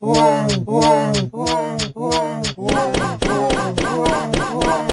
Whoa, whoa.